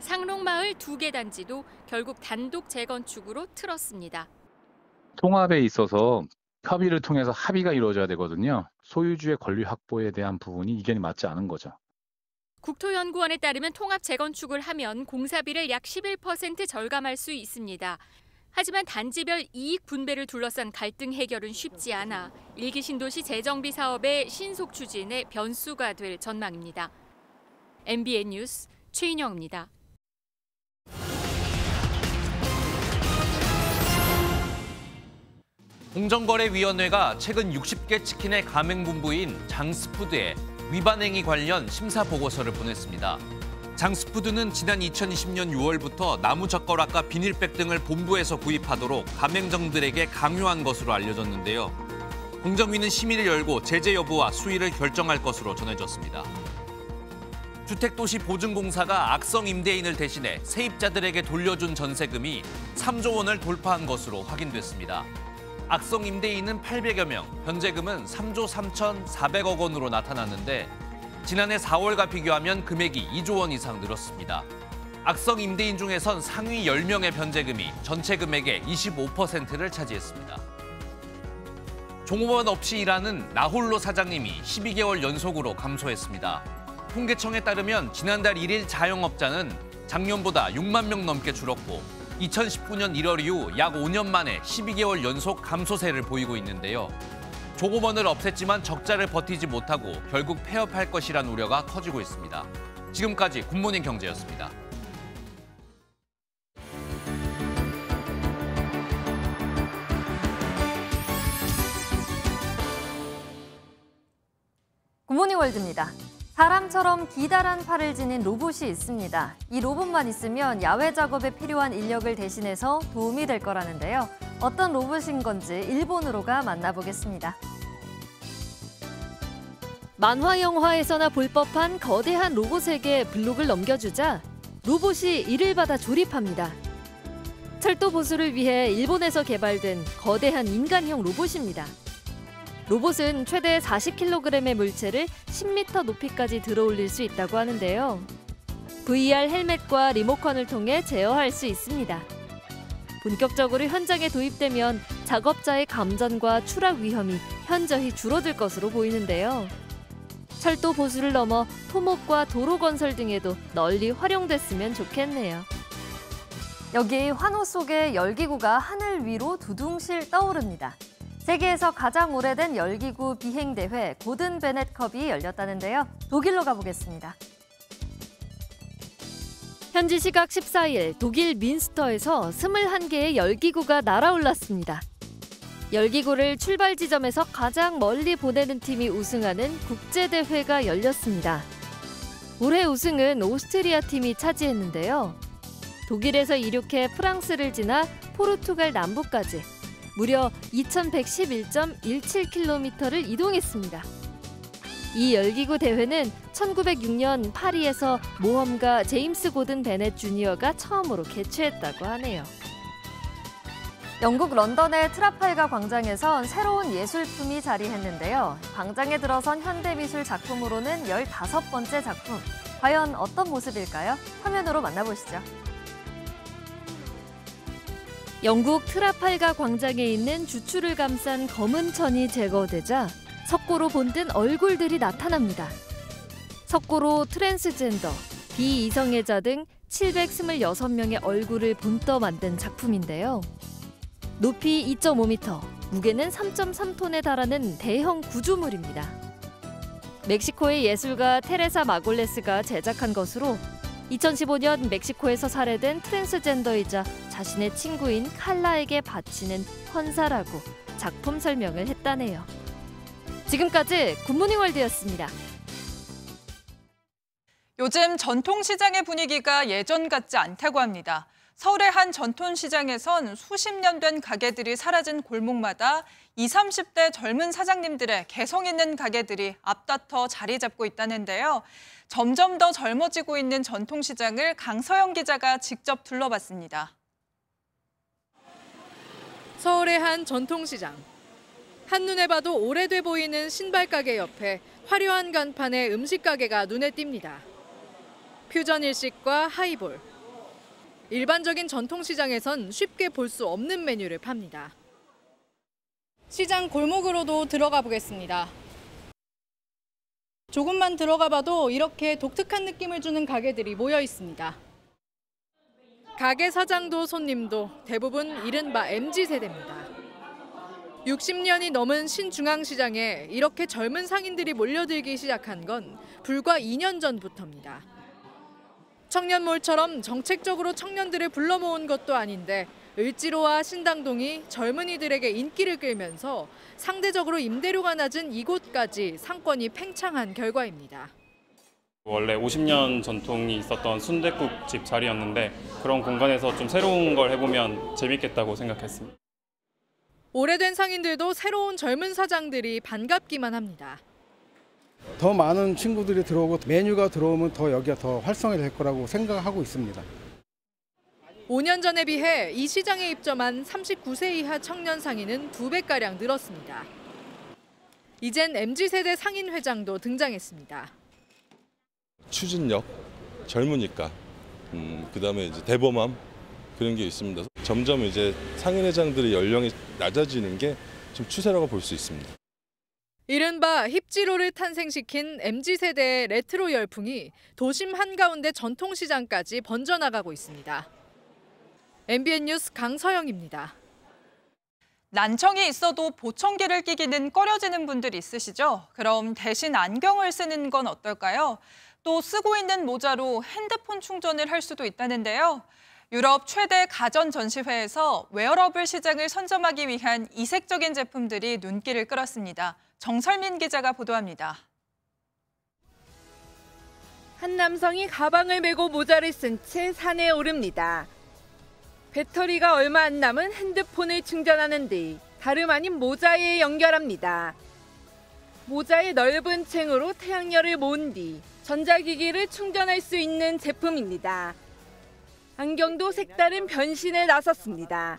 상록마을 두 개 단지도 결국 단독 재건축으로 틀었습니다. 통합에 있어서 협의를 통해서 합의가 이루어져야 되거든요. 소유주의 권리 확보에 대한 부분이 이견이 맞지 않은 거죠. 국토연구원에 따르면 통합 재건축을 하면 공사비를 약 11% 절감할 수 있습니다. 하지만 단지별 이익 분배를 둘러싼 갈등 해결은 쉽지 않아 일기 신도시 재정비 사업의 신속 추진에 변수가 될 전망입니다. MBN 뉴스 최인영입니다. 공정거래위원회가 최근 60개 치킨의 가맹본부인 장스푸드에 위반 행위 관련 심사 보고서를 보냈습니다. 장스푸드는 지난 2020년 6월부터 나무젓가락과 비닐백 등을 본부에서 구입하도록 가맹점들에게 강요한 것으로 알려졌는데요. 공정위는 심의를 열고 제재 여부와 수위를 결정할 것으로 전해졌습니다. 주택도시보증공사가 악성 임대인을 대신해 세입자들에게 돌려준 전세금이 3조 원을 돌파한 것으로 확인됐습니다. 악성 임대인은 800여 명, 변제금은 3조 3,400억 원으로 나타났는데 지난해 4월과 비교하면 금액이 2조 원 이상 늘었습니다. 악성 임대인 중에선 상위 10명의 변제금이 전체 금액의 25%를 차지했습니다. 종업원 없이 일하는 나홀로 사장님이 12개월 연속으로 감소했습니다. 통계청에 따르면 지난달 1일 자영업자는 작년보다 6만 명 넘게 줄었고 2019년 1월 이후 약 5년 만에 12개월 연속 감소세를 보이고 있는데요. 종업원을 없앴지만 적자를 버티지 못하고 결국 폐업할 것이란 우려가 커지고 있습니다. 지금까지 굿모닝 경제였습니다. 굿모닝 월드입니다. 사람처럼 기다란 팔을 지닌 로봇이 있습니다. 이 로봇만 있으면 야외 작업에 필요한 인력을 대신해서 도움이 될 거라는데요. 어떤 로봇인 건지 일본으로가 만나보겠습니다. 만화 영화에서나 볼 법한 거대한 로봇에게 블록을 넘겨주자 로봇이 이를 받아 조립합니다. 철도 보수를 위해 일본에서 개발된 거대한 인간형 로봇입니다. 로봇은 최대 40kg의 물체를 10m 높이까지 들어올릴 수 있다고 하는데요. VR 헬멧과 리모컨을 통해 제어할 수 있습니다. 본격적으로 현장에 도입되면 작업자의 감전과 추락 위험이 현저히 줄어들 것으로 보이는데요. 철도 보수를 넘어 토목과 도로 건설 등에도 널리 활용됐으면 좋겠네요. 여기 환호 속에 열기구가 하늘 위로 두둥실 떠오릅니다. 세계에서 가장 오래된 열기구 비행 대회 고든 베넷컵이 열렸다는데요. 독일로 가보겠습니다. 현지 시각 14일 독일 민스터에서 21개의 열기구가 날아올랐습니다. 열기구를 출발 지점에서 가장 멀리 보내는 팀이 우승하는 국제대회가 열렸습니다. 올해 우승은 오스트리아 팀이 차지했는데요. 독일에서 이륙해 프랑스를 지나 포르투갈 남부까지 무려 2111.17km를 이동했습니다. 이 열기구 대회는 1906년 파리에서 모험가 제임스 고든 베넷 주니어가 처음으로 개최했다고 하네요. 영국 런던의 트라팔가 광장에선 새로운 예술품이 자리했는데요. 광장에 들어선 현대미술 작품으로는 15번째 작품. 과연 어떤 모습일까요? 화면으로 만나보시죠. 영국 트라팔가 광장에 있는 주추를 감싼 검은 천이 제거되자 석고로 본뜬 얼굴들이 나타납니다. 석고로 트랜스젠더, 비이성애자 등 726명의 얼굴을 본떠 만든 작품인데요. 높이 2.5m, 무게는 3.3톤에 달하는 대형 구조물입니다. 멕시코의 예술가 테레사 마골레스가 제작한 것으로 2015년 멕시코에서 살해된 트랜스젠더이자 자신의 친구인 칼라에게 바치는 헌사라고 작품 설명을 했다네요. 지금까지 굿모닝 월드였습니다. 요즘 전통시장의 분위기가 예전 같지 않다고 합니다. 서울의 한 전통시장에선 수십 년 된 가게들이 사라진 골목마다 20, 30대 젊은 사장님들의 개성 있는 가게들이 앞다퉈 자리 잡고 있다는데요. 점점 더 젊어지고 있는 전통시장을 강서영 기자가 직접 둘러봤습니다. 서울의 한 전통시장. 한눈에 봐도 오래돼 보이는 신발 가게 옆에 화려한 간판의 음식 가게가 눈에 띕니다. 퓨전 일식과 하이볼. 일반적인 전통시장에선 쉽게 볼 수 없는 메뉴를 팝니다. 시장 골목으로도 들어가 보겠습니다. 조금만 들어가 봐도 이렇게 독특한 느낌을 주는 가게들이 모여 있습니다. 가게 사장도 손님도 대부분 이른바 MZ세대입니다. 60년이 넘은 신중앙시장에 이렇게 젊은 상인들이 몰려들기 시작한 건 불과 2년 전부터입니다. 청년몰처럼 정책적으로 청년들을 불러 모은 것도 아닌데 을지로와 신당동이 젊은이들에게 인기를 끌면서 상대적으로 임대료가 낮은 이곳까지 상권이 팽창한 결과입니다. 원래 50년 전통이 있었던 순댓국집 자리였는데 그런 공간에서 좀 새로운 걸 해보면 재밌겠다고 생각했습니다. 오래된 상인들도 새로운 젊은 사장들이 반갑기만 합니다. 더 많은 친구들이 들어오고 메뉴가 들어오면 더 여기가 더 활성화될 거라고 생각하고 있습니다. 5년 전에 비해 이 시장에 입점한 39세 이하 청년 상인은 2배가량 늘었습니다. 이젠 MZ세대 상인 회장도 등장했습니다. 추진력, 젊으니까, 음, 그다음에 이제 대범함 그런 게 있습니다. 점점 이제 상인회장들의 연령이 낮아지는 게 좀 추세라고 볼 수 있습니다. 이른바 힙지로를 탄생시킨 MZ세대의 레트로 열풍이 도심 한가운데 전통시장까지 번져나가고 있습니다. MBN 뉴스 강서영입니다. 난청이 있어도 보청기를 끼기는 꺼려지는 분들 있으시죠? 그럼 대신 안경을 쓰는 건 어떨까요? 또 쓰고 있는 모자로 핸드폰 충전을 할 수도 있다는데요. 유럽 최대 가전 전시회에서 웨어러블 시장을 선점하기 위한 이색적인 제품들이 눈길을 끌었습니다. 정설민 기자가 보도합니다. 한 남성이 가방을 메고 모자를 쓴 채 산에 오릅니다. 배터리가 얼마 안 남은 핸드폰을 충전하는 뒤 다름 아닌 모자에 연결합니다. 모자의 넓은 층으로 태양열을 모은 뒤 전자기기를 충전할 수 있는 제품입니다. 안경도 색다른 변신에 나섰습니다.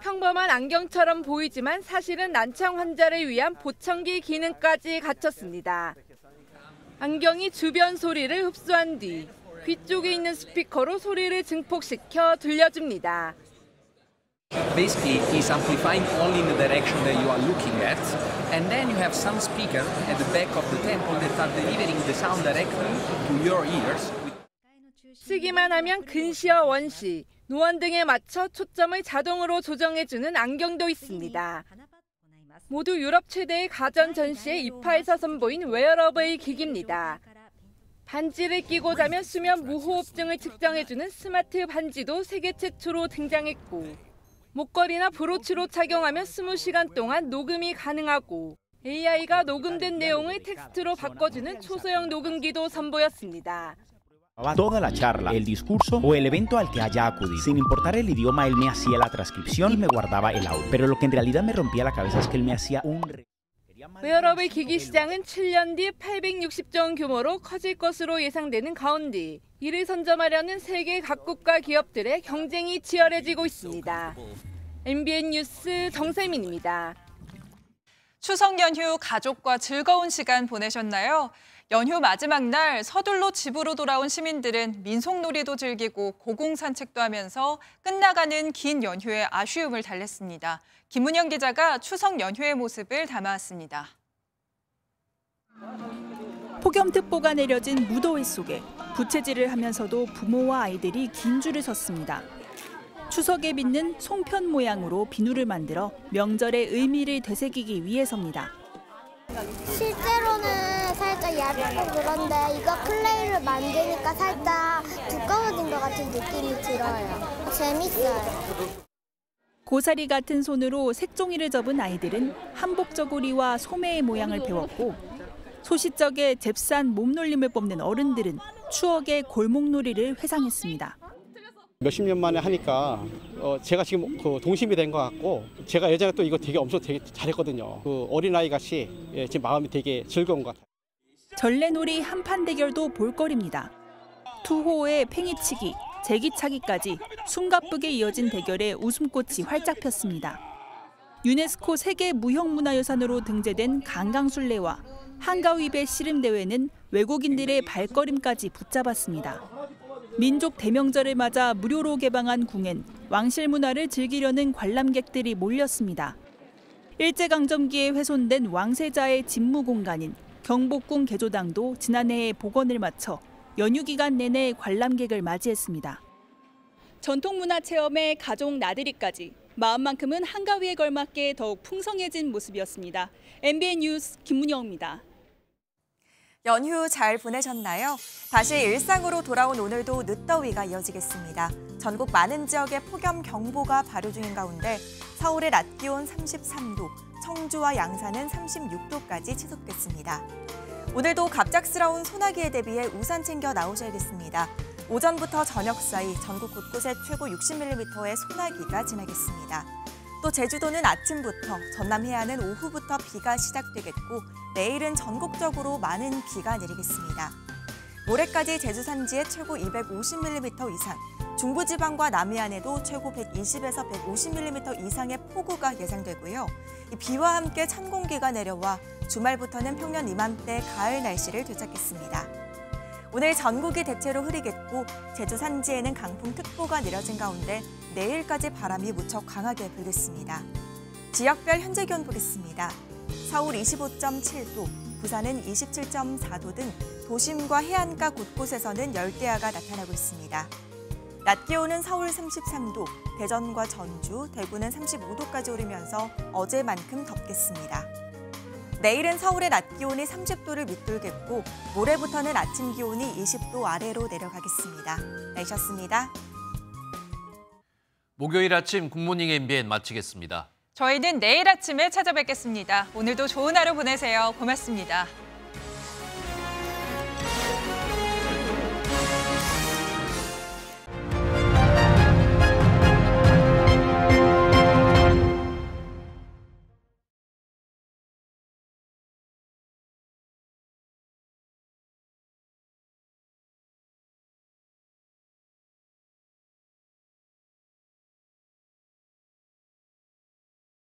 평범한 안경처럼 보이지만 사실은 난청 환자를 위한 보청기 기능까지 갖췄습니다. 안경이 주변 소리를 흡수한 뒤 귀 쪽에 있는 스피커로 소리를 증폭시켜 들려줍니다. Basically, it's amplifying only in the direction that you are looking at, and then you have some speaker at the back of the temple that are delivering the sound directly to your ears. 쓰기만 하면 근시와 원시, 노안 등에 맞춰 초점을 자동으로 조정해주는 안경도 있습니다. 모두 유럽 최대의 가전 전시에 이파에서 선보인 웨어러블 기기입니다. 반지를 끼고 자면 수면 무호흡증을 측정해주는 스마트 반지도 세계 최초로 등장했고 목걸이나 브로치로 착용하면 20시간 동안 녹음이 가능하고 AI가 녹음된 내용을 텍스트로 바꿔주는 초소형 녹음기도 선보였습니다. Toda la charla, el discurso o el evento al que haya acudido. Sin importar el idioma, él me hacía la transcripción y me guardaba el audio. Pero lo que en realidad me rompía la cabeza es que él me hacía un... 웨어러블 기기 시장은 7년 뒤 860조 원 규모로 커질 것으로 예상되는 가운데 이를 선점하려는 세계 각국과 기업들의 경쟁이 치열해지고 있습니다. MBN 뉴스 정설민입니다. 추석 연휴 가족과 즐거운 시간 보내셨나요? 연휴 마지막 날 서둘러 집으로 돌아온 시민들은 민속놀이도 즐기고 고궁 산책도 하면서 끝나가는 긴 연휴에 아쉬움을 달랬습니다. 김문영 기자가 추석 연휴의 모습을 담아왔습니다. 폭염특보가 내려진 무더위 속에 부채질을 하면서도 부모와 아이들이 긴 줄을 섰습니다. 추석에 빚는 송편 모양으로 비누를 만들어 명절의 의미를 되새기기 위해서입니다. 실제로는 살짝 얇고 그런데 이거 클레이를 만드니까 살짝 두꺼워진 것 같은 느낌이 들어요. 재밌어요. 고사리 같은 손으로 색종이를 접은 아이들은 한복 저고리와 소매의 모양을 배웠고 소시적에 잽싼 몸놀림을 뽑는 어른들은 추억의 골목놀이를 회상했습니다. 몇십 년 만에 하니까 어, 제가 지금 그 동심이 된 것 같고 제가 예전에 또 이거 되게 엄청 되게 잘했거든요. 그 어린아이 같이 예, 지금 마음이 되게 즐거운 것 같아요. 전래놀이 한판 대결도 볼거리입니다. 투호의 팽이치기, 제기차기까지 숨가쁘게 이어진 대결에 웃음꽃이 활짝 폈습니다. 유네스코 세계 무형문화유산으로 등재된 강강술래와 한가위배 씨름대회는 외국인들의 발걸음까지 붙잡았습니다. 민족 대명절을 맞아 무료로 개방한 궁엔 왕실 문화를 즐기려는 관람객들이 몰렸습니다. 일제강점기에 훼손된 왕세자의 집무 공간인 경복궁 개조당도 지난해에 복원을 마쳐 연휴 기간 내내 관람객을 맞이했습니다. 전통 문화 체험에 가족 나들이까지 마음만큼은 한가위에 걸맞게 더욱 풍성해진 모습이었습니다. MBN 뉴스 김문영입니다. 연휴 잘 보내셨나요? 다시 일상으로 돌아온 오늘도 늦더위가 이어지겠습니다. 전국 많은 지역에 폭염 경보가 발효 중인 가운데 서울의 낮 기온 33도, 청주와 양산은 36도까지 치솟겠습니다. 오늘도 갑작스러운 소나기에 대비해 우산 챙겨 나오셔야겠습니다. 오전부터 저녁 사이 전국 곳곳에 최고 60mm의 소나기가 지나겠습니다. 또 제주도는 아침부터, 전남 해안은 오후부터 비가 시작되겠고 내일은 전국적으로 많은 비가 내리겠습니다. 모레까지 제주 산지에 최고 250mm 이상, 중부지방과 남해안에도 최고 120에서 150mm 이상의 폭우가 예상되고요. 비와 함께 찬 공기가 내려와 주말부터는 평년 이맘때 가을 날씨를 되찾겠습니다. 오늘 전국이 대체로 흐리겠고 제주 산지에는 강풍특보가 내려진 가운데 내일까지 바람이 무척 강하게 불겠습니다. 지역별 현재 기온 보겠습니다. 서울 25.7도, 부산은 27.4도 등 도심과 해안가 곳곳에서는 열대야가 나타나고 있습니다. 낮 기온은 서울 33도, 대전과 전주, 대구는 35도까지 오르면서 어제만큼 덥겠습니다. 내일은 서울의 낮 기온이 30도를 밑돌겠고 모레부터는 아침 기온이 20도 아래로 내려가겠습니다. 내셨습니다. 목요일 아침 굿모닝 MBN 마치겠습니다. 저희는 내일 아침에 찾아뵙겠습니다. 오늘도 좋은 하루 보내세요. 고맙습니다.